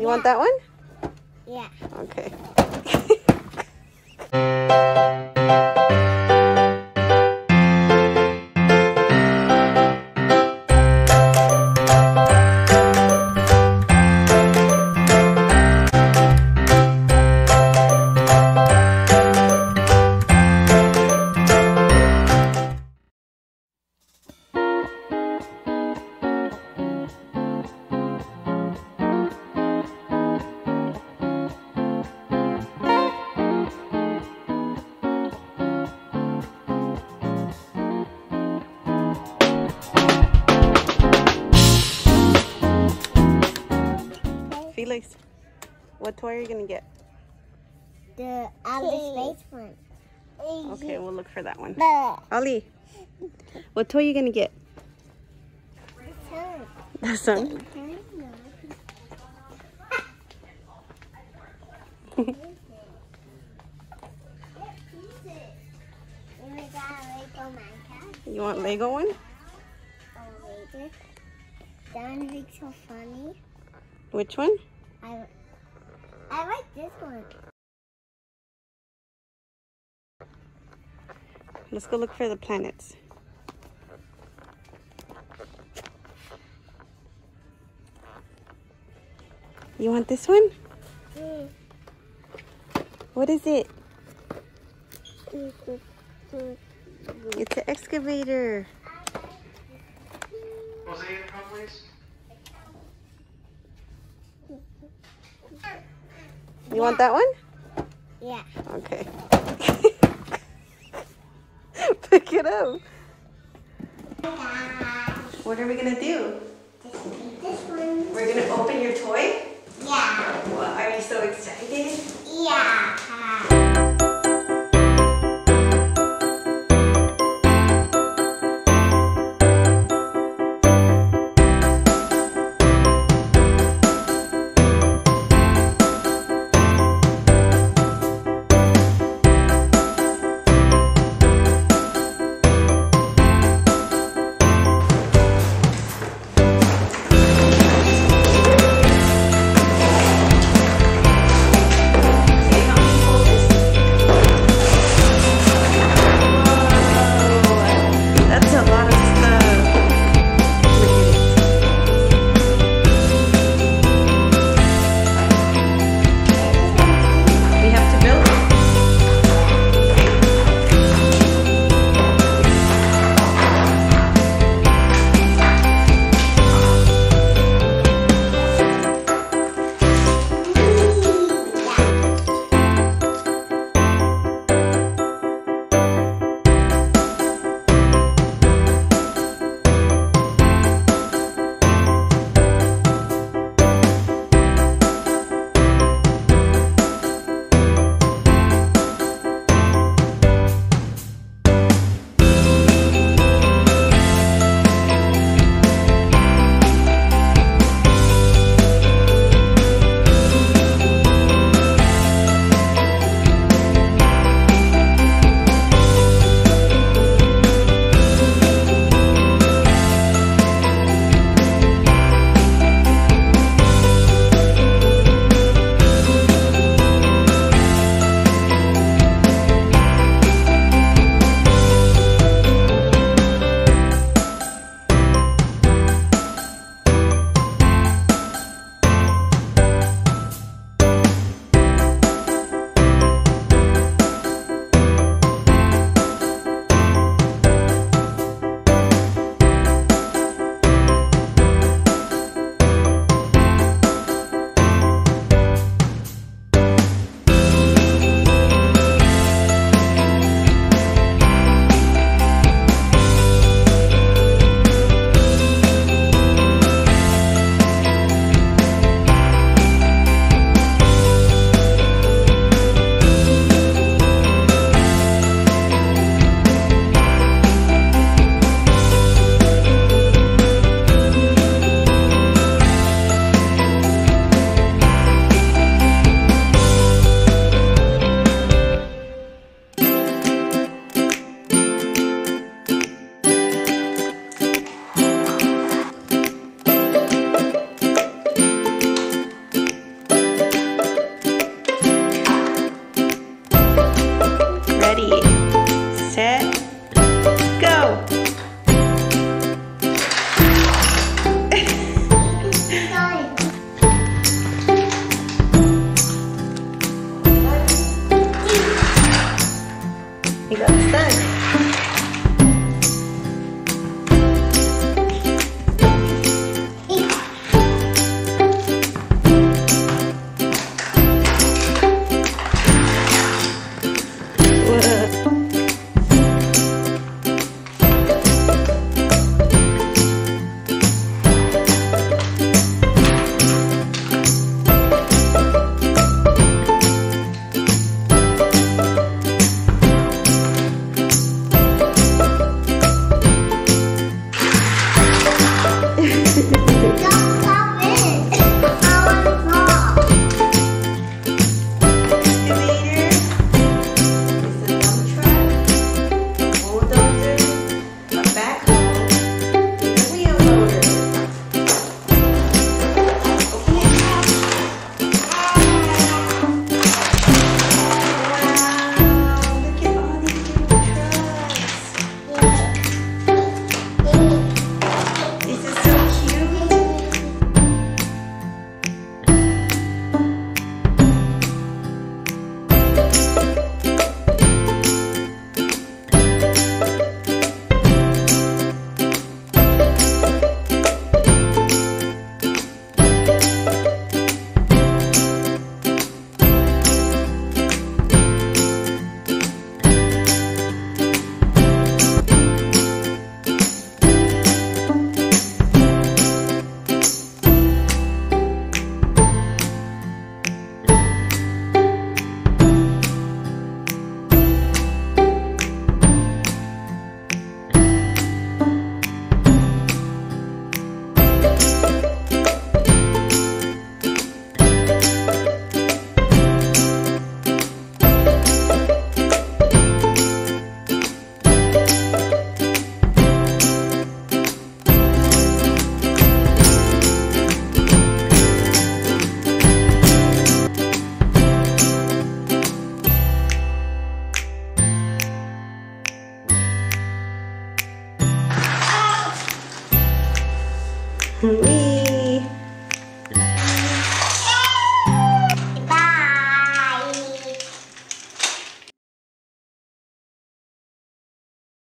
You want that one? Yeah. Okay. Felix, what toy are you gonna get? The outer space one. Okay, we'll look for that one. Ollie, what toy are you gonna get? The sun. The sun. You want Lego one? That one looks so funny. Which one? I, I like this one. Let's go look for the planets. You want this one? Mm. What is it? It's an excavator. Jose, come please. You want that one? Yeah. Okay. Pick it up. What are we gonna do? We